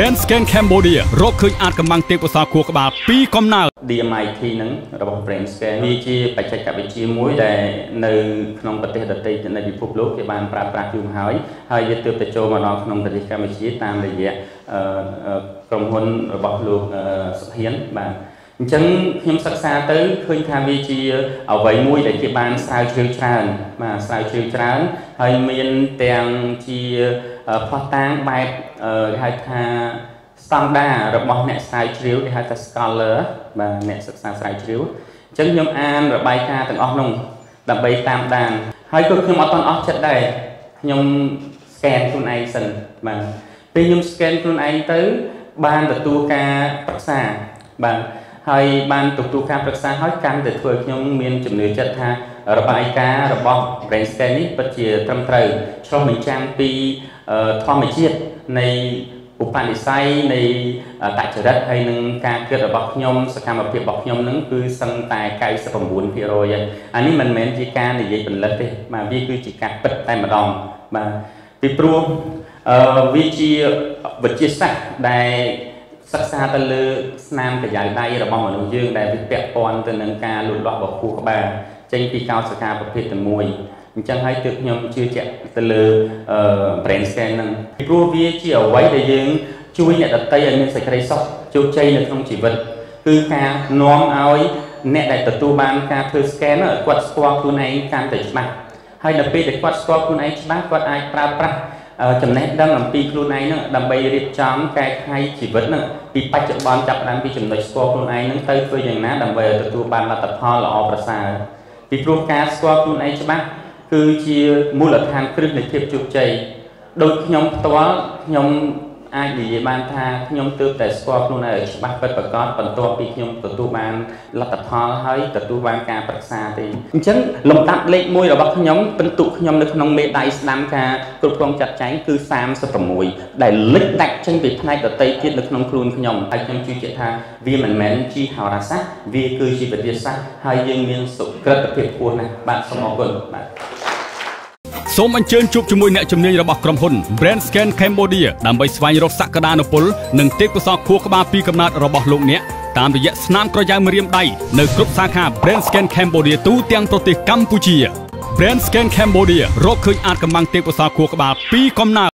Brand Scan Cambodia រកឃើញអាចកម្បាំងទេពកោសល្យខួរក្បាលពីកំណើត DMIT ហ្នឹងរបស់ Brain Scan វាជាបច្ចេកវិទ្យាមួយដែលនៅក្នុងប្រទេសដទៃនៃពិភពលោកគេបានប្រើប្រាស់យូរមកហើយហើយវាទើបតែចូលមកដល់ក្នុងប្រទេសកម្ពុជាតាមរយៈក្រុមហ៊ុនរបស់លោកសុខៀនបាទ អញ្ចឹងខ្ញុំសិក្សាទៅឃើញថាវាជាអ្វីមួយដែលគេបានស្រាវជ្រាវច្រើនបាទស្រាវជ្រាវច្រើនហើយមានទាំងជាផ្ោះតាំងបែបគេហៅថាស្តង់ដាររបស់អ្នកស្រាវជ្រាវគេហៅថា scholar បាទអ្នកសិក្សាស្រាវជ្រាវអញ្ចឹងខ្ញុំអានរបាយការណ៍ទាំងអស់នោះដើម្បីតាមដានហើយក៏ខ្ញុំអត់ទាន់អស់ចិត្តដែរខ្ញុំ scan ខ្លួនឯងសិនបាទពេលខ្ញុំ scan ខ្លួនឯងទៅ បានទទួលការប្រឹក្សាបាទ ហើយបានទទួលការប្រឹក្សាហើយកាន់តែធ្វើខ្ញុំមានជំនឿចិត្តថារបាយការណ៍របស់ brain scan នេះពិតជាត្រឹមត្រូវឆ្លុះបញ្ចាំងពីធម្មជាតិនៃឧបនិស្ស័យនៃតចរិតហើយនឹងការគិតរបស់ខ្ញុំសកម្មភាពរបស់ខ្ញុំនឹងគឺសឹងតែ99%ហើយអានេះមិនមែនជាការនិយាយបន្លិតទេបាទវាគឺជាការពិតតែម្ដងបាទពីព្រោះអឺវាជាវិទ្យាសាស្ត្រដែល សិក្សាទៅលើស្នាមកញ្ចៅដៃរបស់មនុស្សយើងដែលវាពាក់ព័ន្ធទៅនឹងការលូតលាស់របស់ខួរក្បាលចេញពីកោសិកាប្រភេទតែមួយអញ្ចឹងហើយទើបខ្ញុំជឿជាក់ទៅលើ brain scan ហ្នឹងពីព្រោះវាជាអ្វីដែលយើងជួយអ្នកដតីឲ្យមានសេចក្តីសុខជោគជ័យនៅក្នុងជីវិតគឺការនាំឲ្យអ្នកដែលទទួលបានការធ្វើ scan គាត់ស្គាល់ខ្លួនឯងកាន់តែច្បាស់ហើយនៅពេលដែលគាត់ស្គាល់ខ្លួនឯងច្បាស់គាត់អាចប្រើប្រាស់ ចំណេះដឹងអំពីខ្លួនឯងហ្នឹងដើម្បីរៀបចំកែខៃជីវិតហ្នឹងពីបច្ចុប្បន្នចាប់ផ្ដើមពីចំណុចស្គាល់ខ្លួនឯងហ្នឹងទៅធ្វើយ៉ាងណាដើម្បីឲ្យទទួលបានលទ្ធផលល្អប្រសើរពីព្រោះការស្គាល់ខ្លួនឯងច្បាស់គឺជាមូលដ្ឋានគ្រឹះនៃភាពជោគជ័យដោយខ្ញុំផ្ទាល់ខ្ញុំ អាចនិយាយបានថាខ្ញុំទើបតែស្គាល់ខ្លួនឯងឲ្យច្បាស់ពិតប្រាកដបន្ទាប់ពីខ្ញុំទទួលបានលទ្ធផលហើយទទួលបានការប្រឹក្សាទេអញ្ចឹងលំដាប់លេខ1របស់ខ្ញុំពិន្ទុខ្ញុំនៅក្នុងមេដៃស្ដាំការគ្រប់គ្រងចាត់ចែងគឺ36ដែលលិចដាច់ចេញពីផ្នែកដតីទៀតនៅក្នុងខ្លួនខ្ញុំហើយខ្ញុំជឿជាក់ថាវាមិនមែនជាហោរាសាស្ត្រវាគឺជាវិទ្យាសាស្ត្រហើយយើងមានសុក្រិតភាពខ្ពស់ណាស់បាទសូមអរគុណបាទ សូមអញ្ជើញជួបជាមួយអ្នកជំនាញរបស់ក្រុមហ៊ុន Brand Scan Cambodia ដើម្បីស្វែងរកសក្តានុពលនិងទេពកោសល្យខួរក្បាលពីកំណើតរបស់លោកអ្នកតាមរយៈស្នាមក្រយៅម្រាមដៃនៅគ្រប់សាខា Brand Scan Cambodia ទូទាំងប្រទេសកម្ពុជា Brand Scan Cambodia រកឃើញអាចកម្បាំងទេពកោសល្យខួរក្បាលពីកំណើត